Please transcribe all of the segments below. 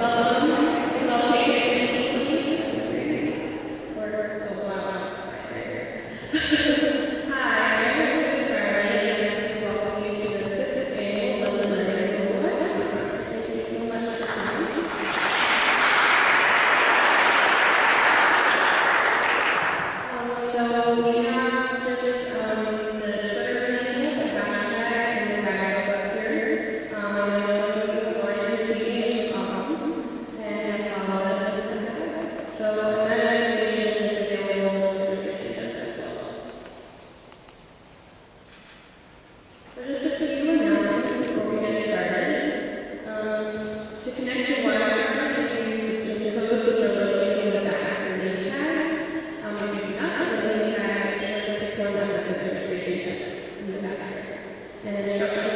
Uh... Amen.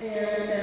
Care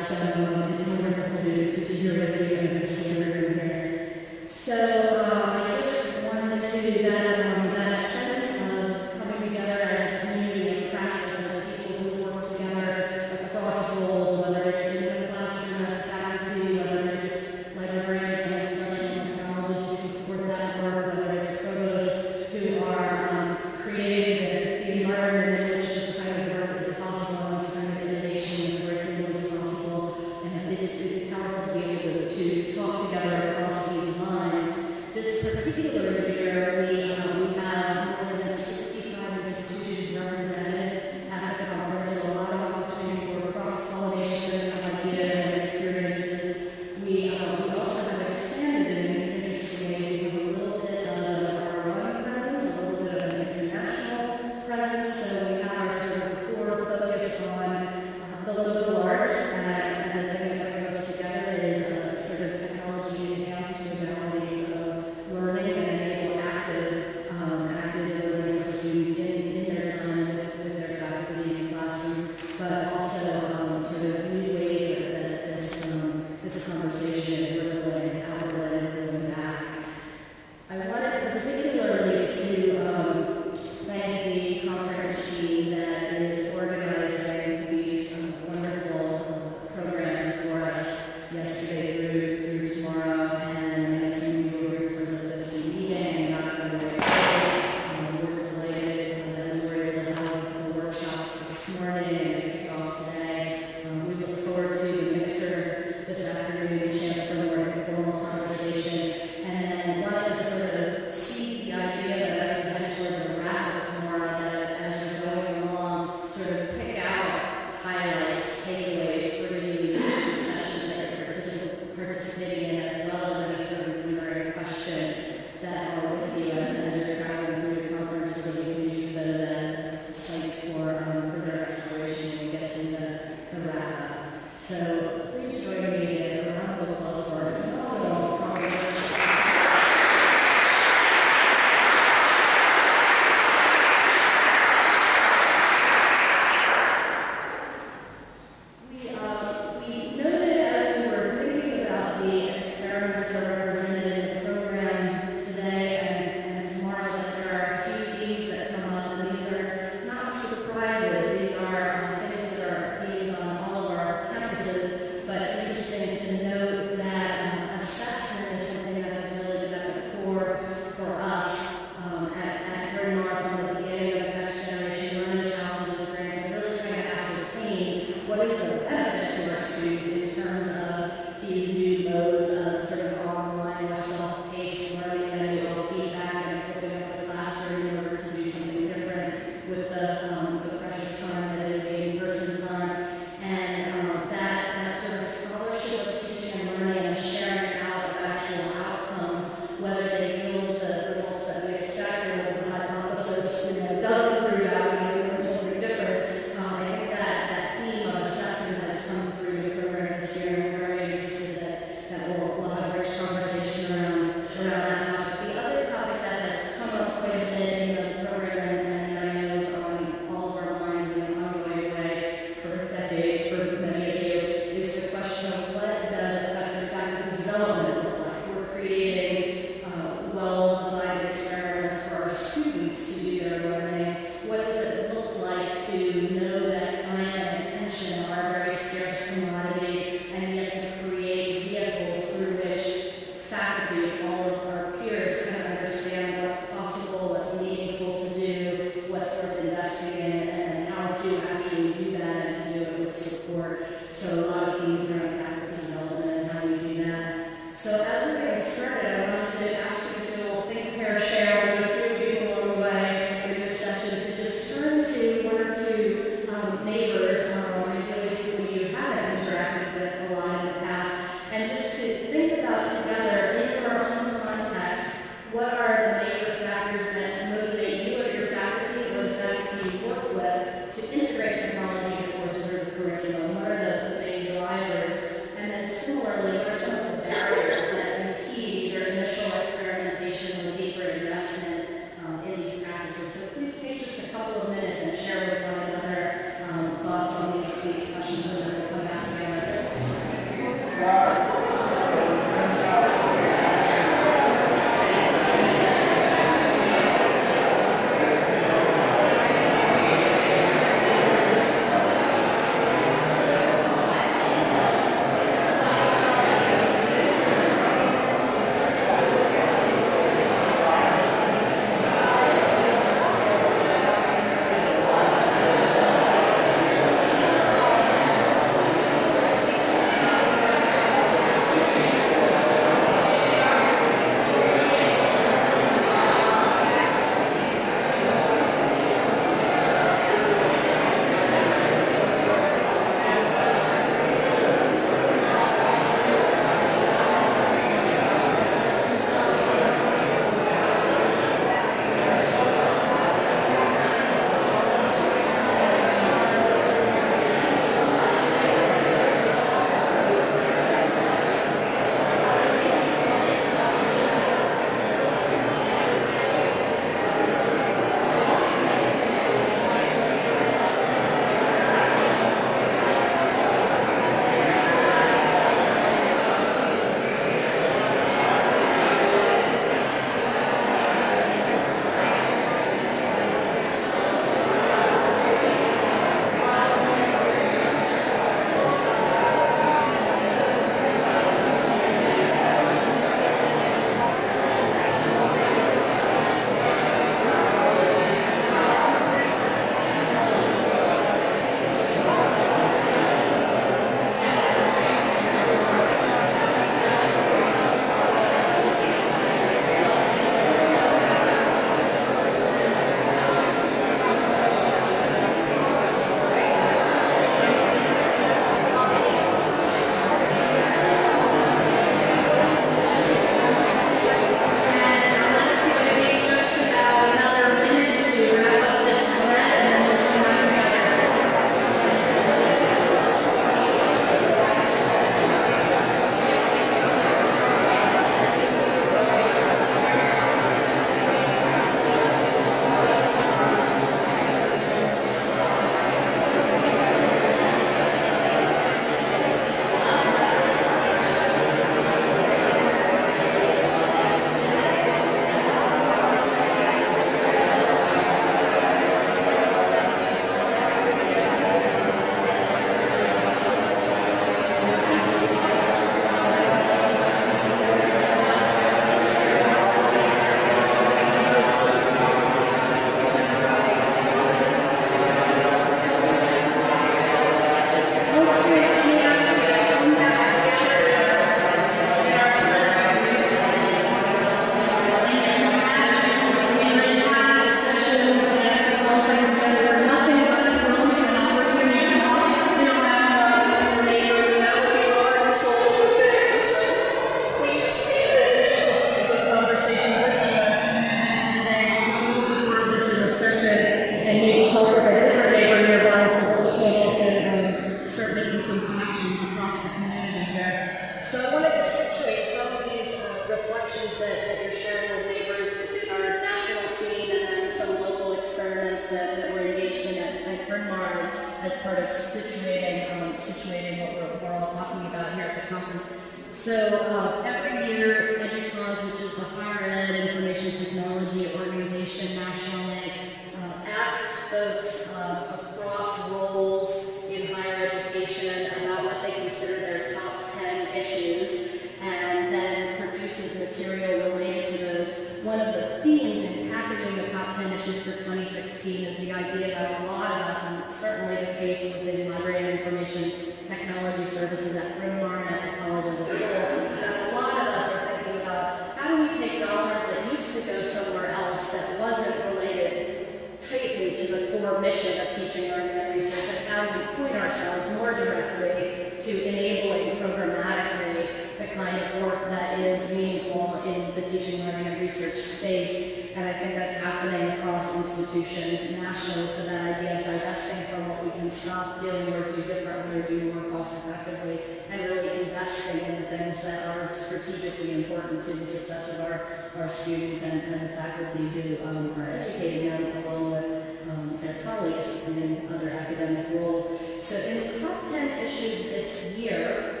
teaching, learning, and research space, and I think that's happening across institutions nationally, so that idea of divesting from what we can stop doing or do differently or do more cost effectively, and really investing in the things that are strategically important to the success of our, our students and, and the faculty who um, are educating them along with um, their colleagues in other academic roles. So in the top 10 issues this year,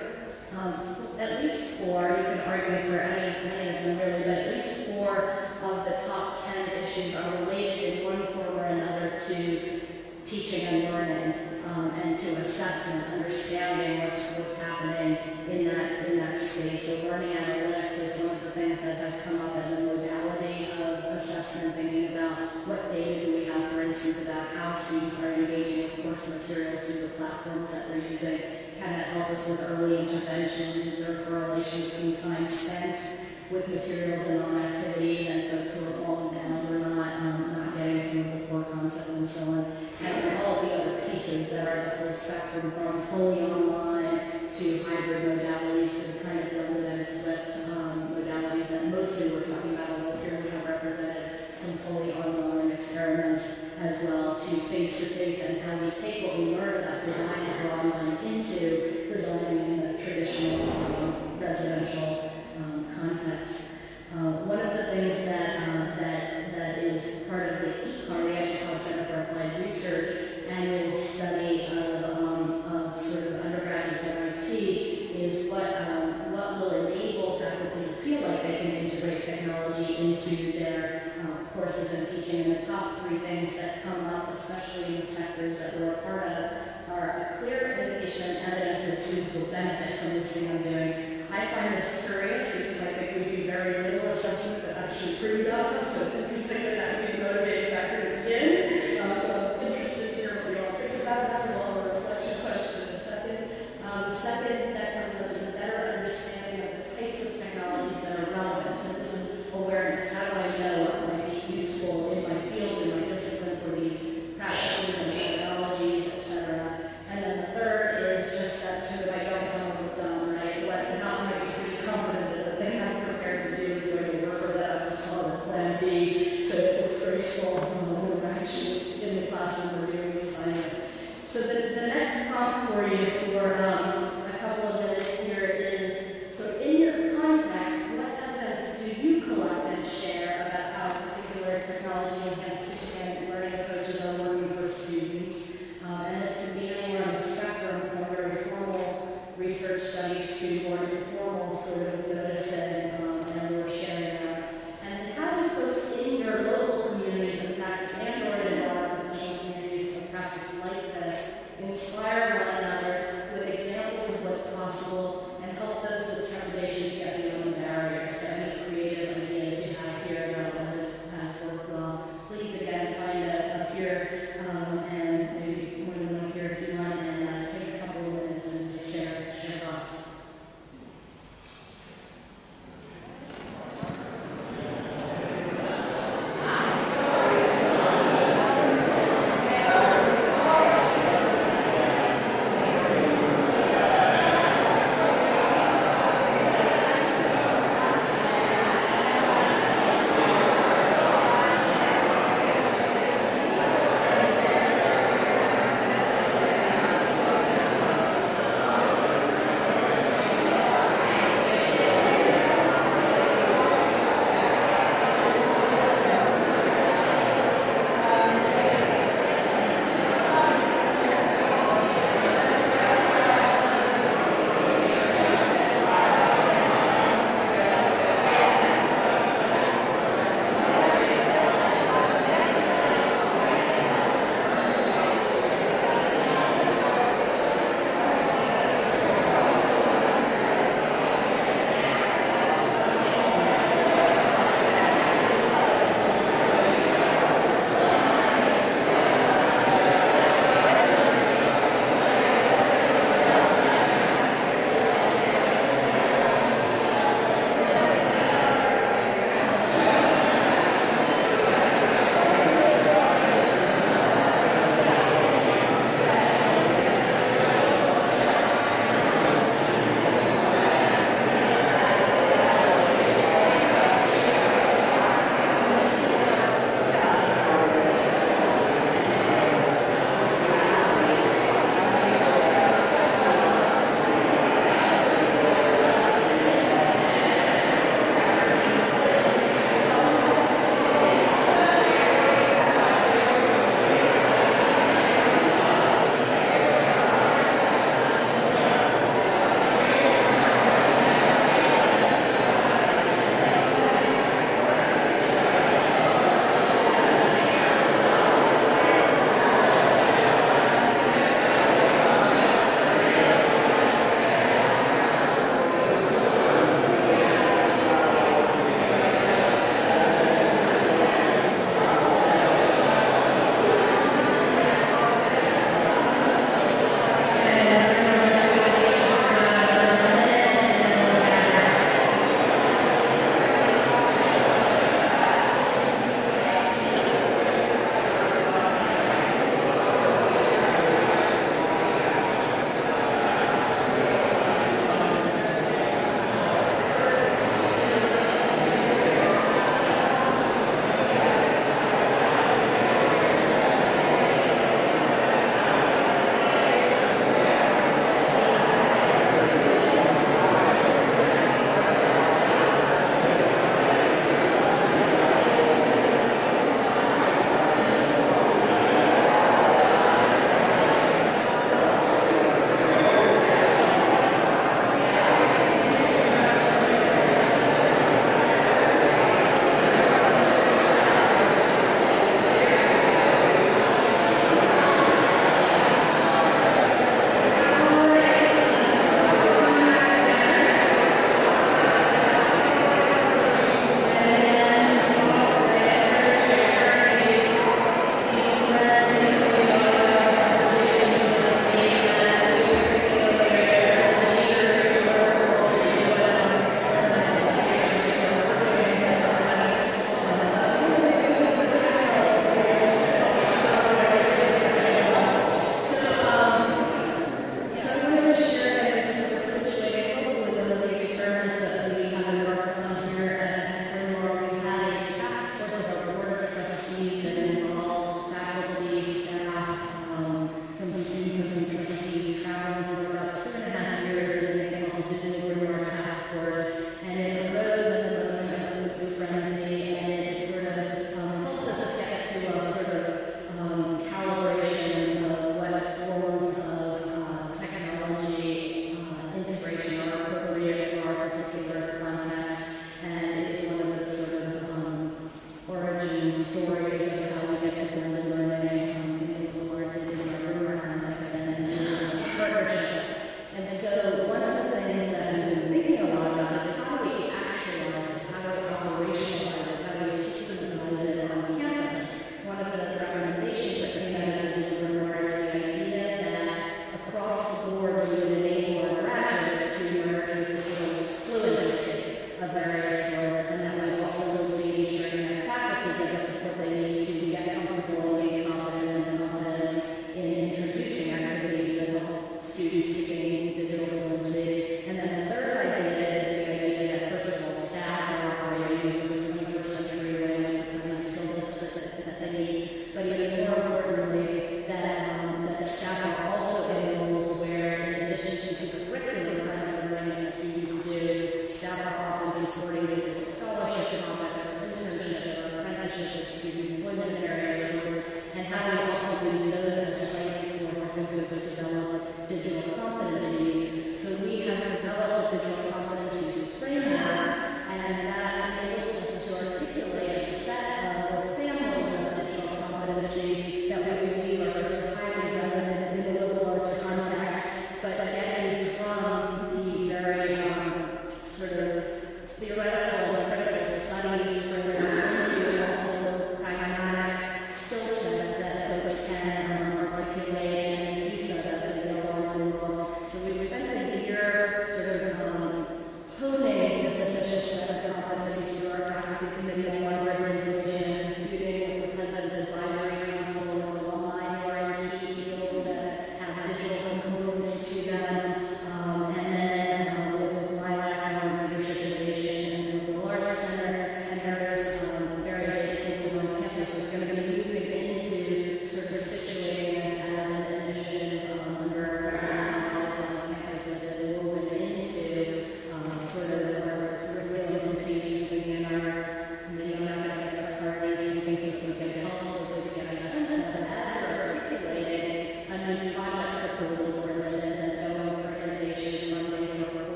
um, at least four, you can argue for any, any of them really, but at least four of the top 10 issues are related in one form or another to teaching and learning.